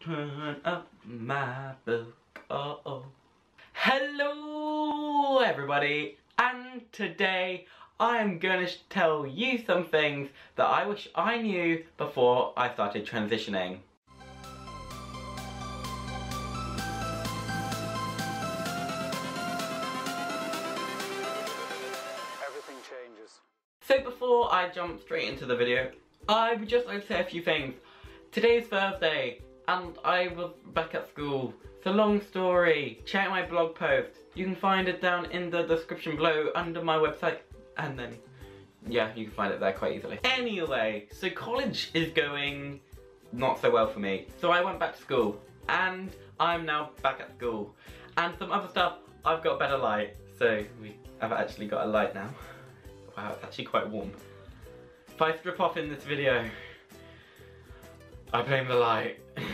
turn up my book. Oh, oh. Hello, everybody, and today I'm gonna tell you some things that I wish I knew before I started transitioning. Everything changes. So before I jump straight into the video, I would just like to say a few things. Today's Thursday, and I was back at school. It's a long story. Check my blog post. You can find it down in the description below under my website, and then, yeah, you can find it there quite easily. Anyway, so college is going not so well for me. So I went back to school, and I'm now back at school. And some other stuff, I've got better light. So we have actually got a light now. Wow, it's actually quite warm. If I strip off in this video, I blame the light.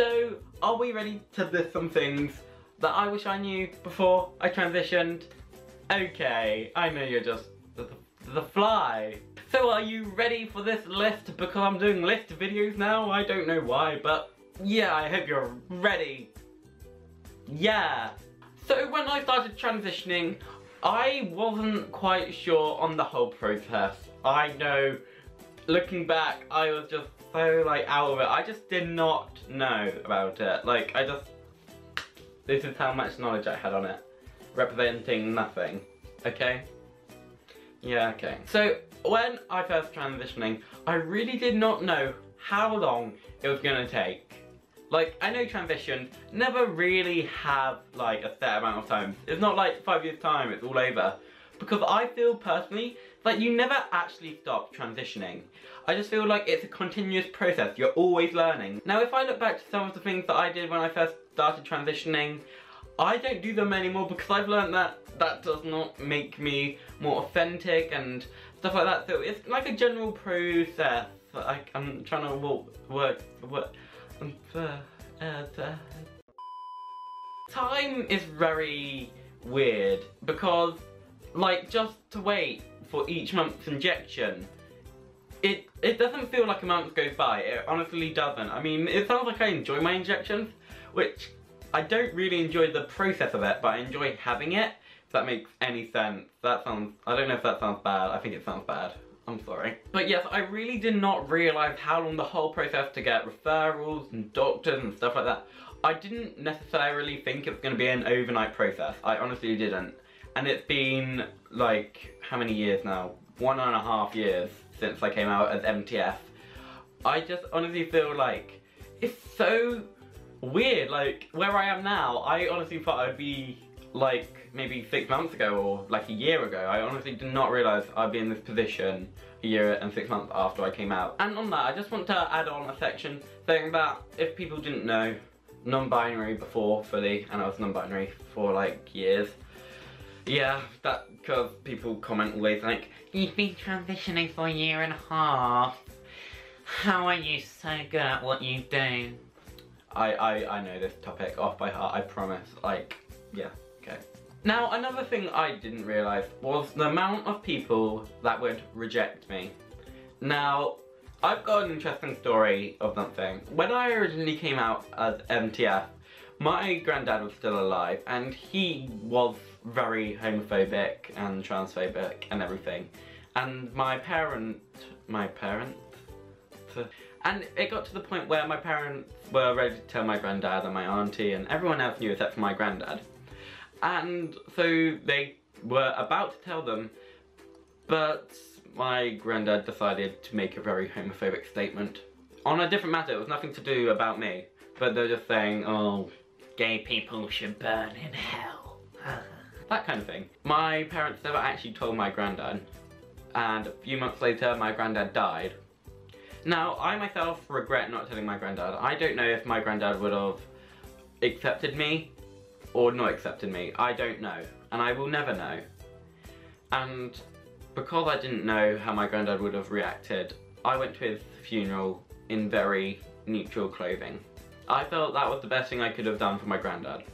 so, are we ready to list some things that I wish I knew before I transitioned? Okay, I know you're just the, the fly. So are you ready for this list? Because I'm doing list videos now, I don't know why, but yeah, I hope you're ready. Yeah. So when I started transitioning, I wasn't quite sure on the whole process. I know, looking back, I was just so like out of it. I just did not know about it. Like, I just, this is how much knowledge I had on it. Representing nothing, okay? Yeah, okay. So, when I first transitioning, I really did not know how long it was gonna take. Like, I know transitions never really have like a set amount of time. It's not like five years time, it's all over. Because I feel personally that you never actually stop transitioning. I just feel like it's a continuous process, you're always learning. Now if I look back to some of the things that I did when I first started transitioning, I don't do them anymore because I've learned that that does not make me more authentic and stuff like that. So it's like a general process. I, I'm trying to work, work, work Time is very weird because like just to wait for each month's injection it it doesn't feel like a month goes by it honestly doesn't I mean it sounds like I enjoy my injections which I don't really enjoy the process of it but I enjoy having it if that makes any sense that sounds I don't know if that sounds bad I think it sounds bad I'm sorry. But yes, I really did not realise how long the whole process to get referrals and doctors and stuff like that. I didn't necessarily think it was going to be an overnight process. I honestly didn't. And it's been like, how many years now? One and a half years since I came out as MTF. I just honestly feel like it's so weird. Like, where I am now, I honestly thought I'd be like maybe six months ago or like a year ago. I honestly did not realise I'd be in this position a year and six months after I came out. And on that, I just want to add on a section saying that if people didn't know, non-binary before fully, and I was non-binary for like years. Yeah, that because people comment always like, you've been transitioning for a year and a half. How are you so good at what you do? I, I, I know this topic off by heart, I promise. Like, yeah. Okay. Now, another thing I didn't realise was the amount of people that would reject me. Now, I've got an interesting story of something. When I originally came out as MTF, my granddad was still alive and he was very homophobic and transphobic and everything. And my parent, my parent, and it got to the point where my parents were ready to tell my granddad and my auntie and everyone else knew except for my granddad. And so they were about to tell them, but my granddad decided to make a very homophobic statement. On a different matter, it was nothing to do about me, but they're just saying, oh, gay people should burn in hell. That kind of thing. My parents never actually told my granddad, and a few months later my granddad died. Now, I myself regret not telling my granddad. I don't know if my granddad would have accepted me or not accepted me. I don't know, and I will never know. And because I didn't know how my granddad would have reacted, I went to his funeral in very neutral clothing. I felt that was the best thing I could have done for my granddad.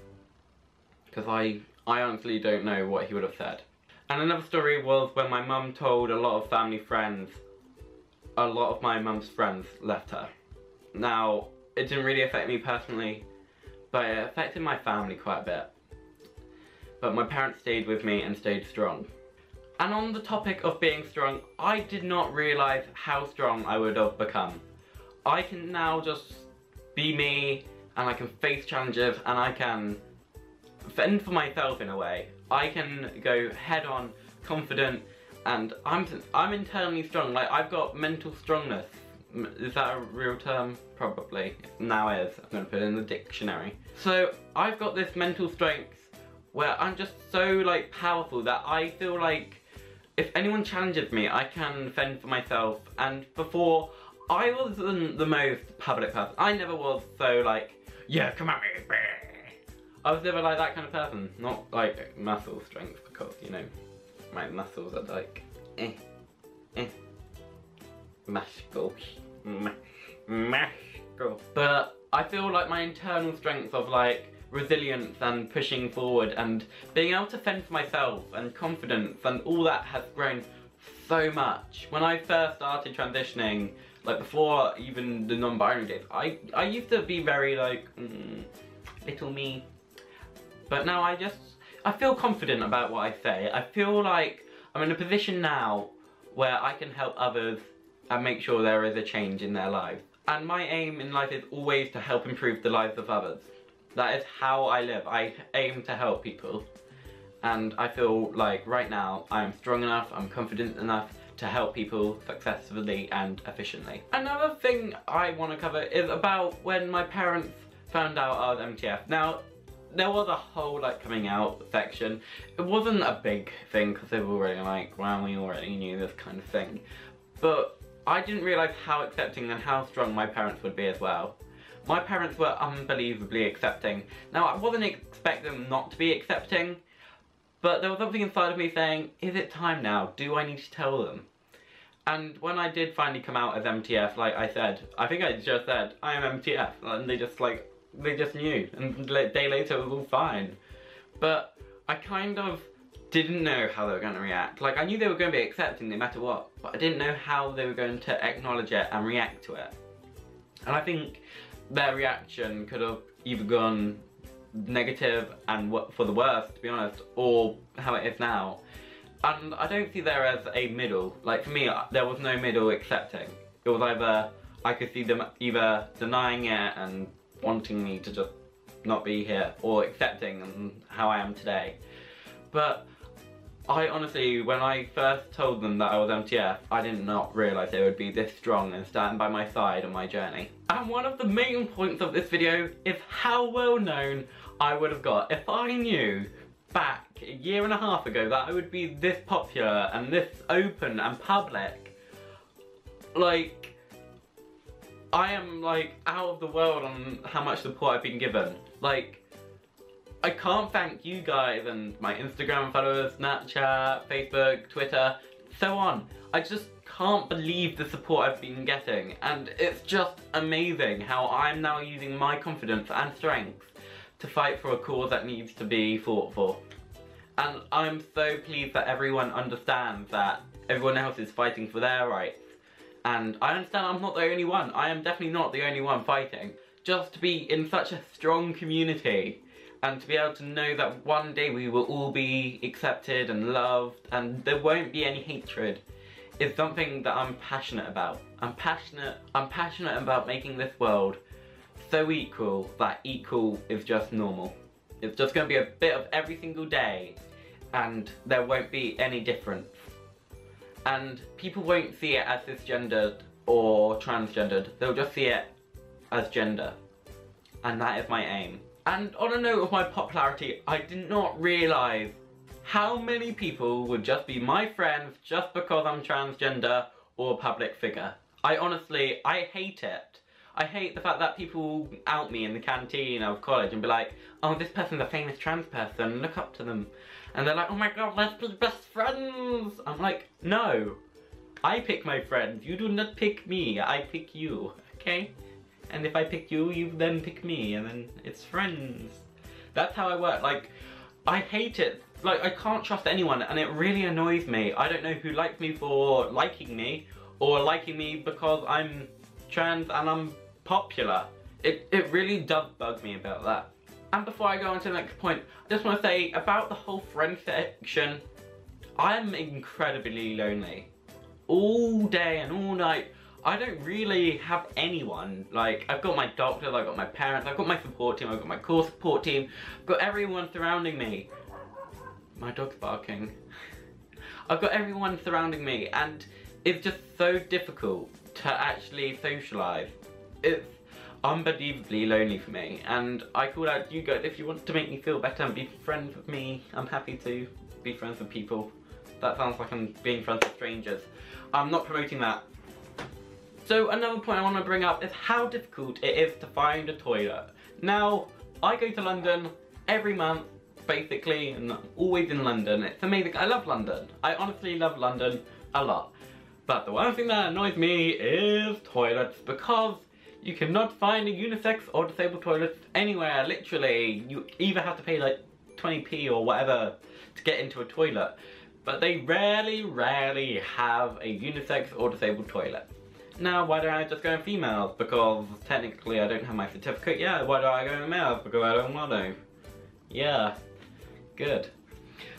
Because I, I honestly don't know what he would have said. And another story was when my mum told a lot of family friends, a lot of my mum's friends left her. Now, it didn't really affect me personally, but it affected my family quite a bit. But my parents stayed with me and stayed strong. And on the topic of being strong, I did not realise how strong I would have become. I can now just be me, and I can face challenges, and I can fend for myself in a way. I can go head on, confident, and I'm I'm internally strong. Like I've got mental strongness. Is that a real term? Probably. Now is. I'm gonna put it in the dictionary. So I've got this mental strength where I'm just so like powerful that I feel like if anyone challenges me, I can fend for myself. And before, I wasn't the most public person. I never was so like, yeah, come at me. I was never like that kind of person. Not like muscle strength because, you know, my muscles are like, eh, eh, muscle, muscle. But I feel like my internal strength of like resilience and pushing forward and being able to fend for myself and confidence and all that has grown so much. When I first started transitioning, like before even the non-binary days, I, I used to be very like, mm, little me. But now I just, I feel confident about what I say. I feel like I'm in a position now where I can help others and make sure there is a change in their lives. And my aim in life is always to help improve the lives of others. That is how I live. I aim to help people. And I feel like right now I'm strong enough, I'm confident enough to help people successfully and efficiently. Another thing I want to cover is about when my parents found out I was MTF. Now, there was a whole like coming out section. It wasn't a big thing because they were already like, well, we already knew this kind of thing. But I didn't realise how accepting and how strong my parents would be as well. My parents were unbelievably accepting. Now, I wasn't expecting them not to be accepting, but there was something inside of me saying, is it time now? Do I need to tell them? And when I did finally come out as MTF, like I said, I think I just said, I am MTF, and they just like, they just knew, and a day later it was all fine. But I kind of didn't know how they were going to react. Like, I knew they were going to be accepting no matter what, but I didn't know how they were going to acknowledge it and react to it. And I think their reaction could have either gone negative and for the worst, to be honest, or how it is now. And I don't see there as a middle. Like for me, there was no middle accepting. It was either, I could see them either denying it and wanting me to just not be here, or accepting how I am today. But I honestly, when I first told them that I was MTF, I did not realise they would be this strong and stand by my side on my journey. And one of the main points of this video is how well known I would have got if I knew back a year and a half ago that I would be this popular and this open and public. Like, I am like out of the world on how much support I've been given. Like, I can't thank you guys and my Instagram followers, Snapchat, Facebook, Twitter, so on. I just can't believe the support I've been getting and it's just amazing how I'm now using my confidence and strength to fight for a cause that needs to be fought for. And I'm so pleased that everyone understands that everyone else is fighting for their rights. And I understand I'm not the only one. I am definitely not the only one fighting. Just to be in such a strong community and to be able to know that one day we will all be accepted and loved and there won't be any hatred is something that I'm passionate about. I'm passionate I'm passionate about making this world so equal that equal is just normal. It's just going to be a bit of every single day and there won't be any difference. And people won't see it as cisgendered or transgendered, they'll just see it as gender. And that is my aim. And on a note of my popularity, I did not realise how many people would just be my friends just because I'm transgender or a public figure. I honestly, I hate it. I hate the fact that people out me in the canteen of college and be like, oh, this person's a famous trans person, look up to them. And they're like, oh my god, let's be best friends. I'm like, no. I pick my friends, you do not pick me, I pick you, okay? and if I pick you, you then pick me, and then it's friends. That's how I work. Like, I hate it. Like, I can't trust anyone, and it really annoys me. I don't know who likes me for liking me, or liking me because I'm trans and I'm popular. It, it really does bug me about that. And before I go on to the next point, I just want to say about the whole friend section, I am incredibly lonely. All day and all night, I don't really have anyone. Like, I've got my doctor, I've got my parents, I've got my support team, I've got my core support team, I've got everyone surrounding me. My dog's barking. I've got everyone surrounding me, and it's just so difficult to actually socialise. It's unbelievably lonely for me, and I call out you guys if you want to make me feel better and be friends with me. I'm happy to be friends with people. That sounds like I'm being friends with strangers. I'm not promoting that. So another point I want to bring up is how difficult it is to find a toilet. Now, I go to London every month, basically, and I'm always in London. It's amazing. I love London. I honestly love London a lot. But the one thing that annoys me is toilets because you cannot find a unisex or disabled toilet anywhere, literally. You either have to pay like 20p or whatever to get into a toilet. But they rarely, rarely have a unisex or disabled toilet. Now, why don't I just go in females? Because technically I don't have my certificate yet. Why do I go in males? Because I don't want to. Yeah, good.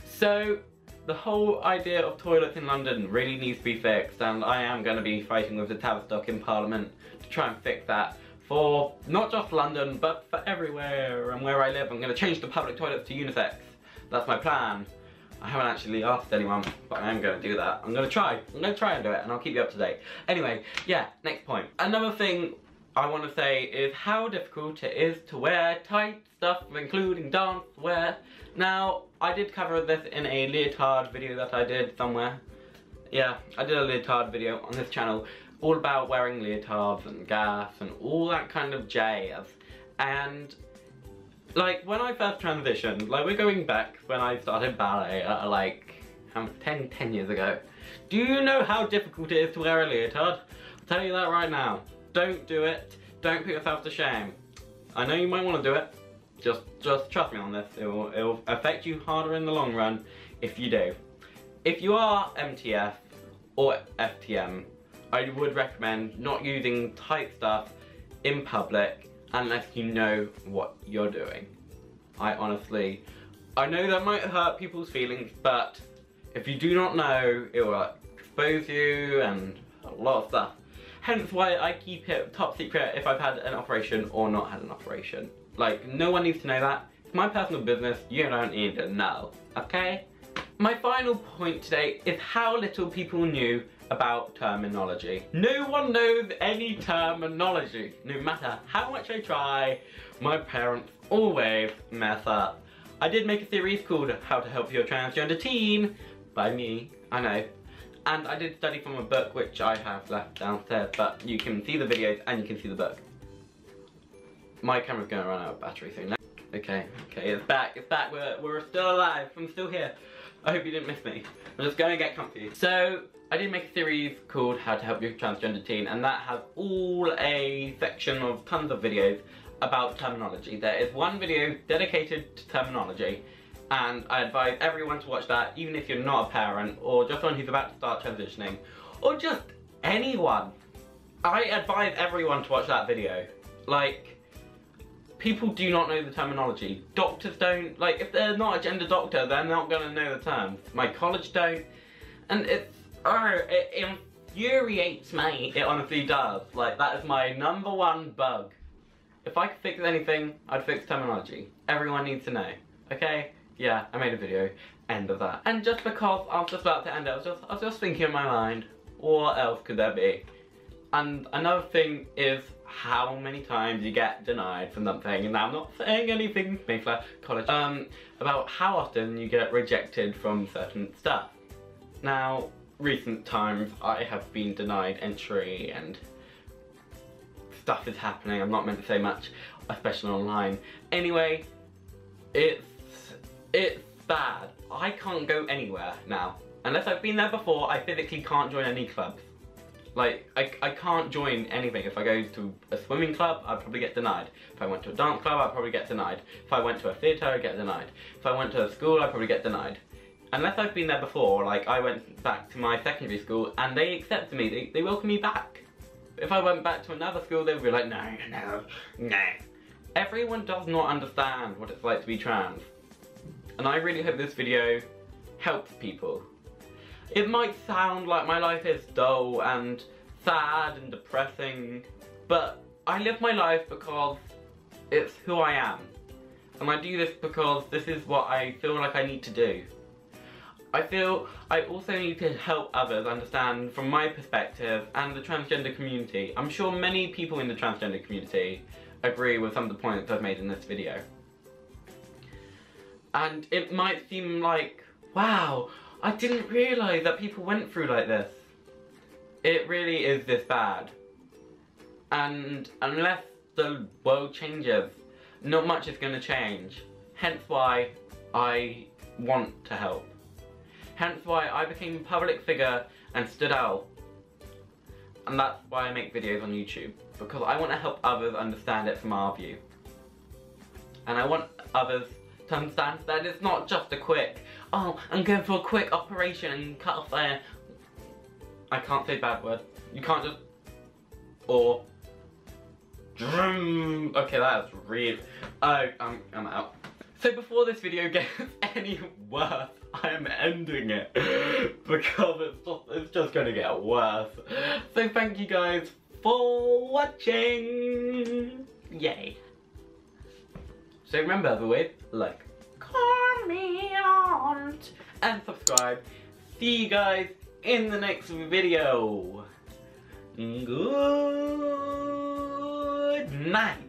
So, the whole idea of toilets in London really needs to be fixed and I am going to be fighting with the Tavistock in Parliament try and fix that for not just London but for everywhere and where I live I'm going to change the public toilets to unisex. That's my plan. I haven't actually asked anyone, but I am going to do that. I'm going to try. I'm going to try and do it, and I'll keep you up to date. Anyway, yeah, next point. Another thing I want to say is how difficult it is to wear tight stuff, including dance wear. Now, I did cover this in a leotard video that I did somewhere. Yeah, I did a leotard video on this channel all about wearing leotards and gaffs and all that kind of jazz. And like when I first transitioned, like we're going back when I started ballet uh, like um, 10, 10 years ago. Do you know how difficult it is to wear a leotard? I'll tell you that right now. Don't do it. Don't put yourself to shame. I know you might want to do it. Just, just trust me on this. It will, it will affect you harder in the long run if you do. If you are MTF or FTM, I would recommend not using tight stuff in public unless you know what you're doing. I honestly, I know that might hurt people's feelings, but if you do not know, it will expose you and a lot of stuff. Hence why I keep it top secret if I've had an operation or not had an operation. Like, no one needs to know that. It's my personal business, you don't need to know, okay? My final point today is how little people knew about terminology. No one knows any terminology. No matter how much I try, my parents always mess up. I did make a series called How to Help Your Transgender Teen by me, I know. And I did study from a book which I have left downstairs, but you can see the videos and you can see the book. My camera's gonna run out of battery soon. Okay, okay, it's back, it's back, we're, we're still alive, I'm still here. I hope you didn't miss me. I'm just going to get comfy. So, I did make a series called How to Help Your Transgender Teen, and that has all a section of tons of videos about terminology. There is one video dedicated to terminology, and I advise everyone to watch that, even if you're not a parent, or just someone who's about to start transitioning, or just anyone. I advise everyone to watch that video. Like, people do not know the terminology. Doctors don't, like, if they're not a gender doctor, they're not gonna know the terms. My college don't, and it's, oh, it infuriates me. It honestly does. Like, that is my number one bug. If I could fix anything, I'd fix terminology. Everyone needs to know, okay? Yeah, I made a video. End of that. And just because I was just about to end it, I was just, I was just thinking in my mind, what else could there be? And another thing is how many times you get denied from something, and I'm not saying anything, Mayflower College, um, about how often you get rejected from certain stuff. Now, recent times I have been denied entry and stuff is happening, I'm not meant to say much, especially online. Anyway, it's, it's bad. I can't go anywhere now. Unless I've been there before, I physically can't join any clubs. Like, I, I can't join anything. If I go to a swimming club, I'd probably get denied. If I went to a dance club, I'd probably get denied. If I went to a theatre, I'd get denied. If I went to a school, I'd probably get denied. Unless I've been there before, like I went back to my secondary school and they accepted me, they, they welcomed me back. If I went back to another school, they would be like, no, no, no. Everyone does not understand what it's like to be trans. And I really hope this video helps people. It might sound like my life is dull and sad and depressing, but I live my life because it's who I am. And I do this because this is what I feel like I need to do. I feel I also need to help others understand from my perspective and the transgender community. I'm sure many people in the transgender community agree with some of the points I've made in this video. And it might seem like, wow, I didn't realise that people went through like this. It really is this bad. And unless the world changes, not much is going to change. Hence why I want to help. Hence why I became a public figure and stood out. And that's why I make videos on YouTube. Because I want to help others understand it from our view. And I want others to understand that it's not just a quick, oh, I'm going for a quick operation and cut off there. I can't say bad word. You can't just, or, okay, that's real. Oh, I'm, I'm out. So before this video gets any worse, I am ending it because it's just, it's just gonna get worse. So thank you guys for watching. Yay. So remember everyone, like, comment, and subscribe. See you guys in the next video. Good night.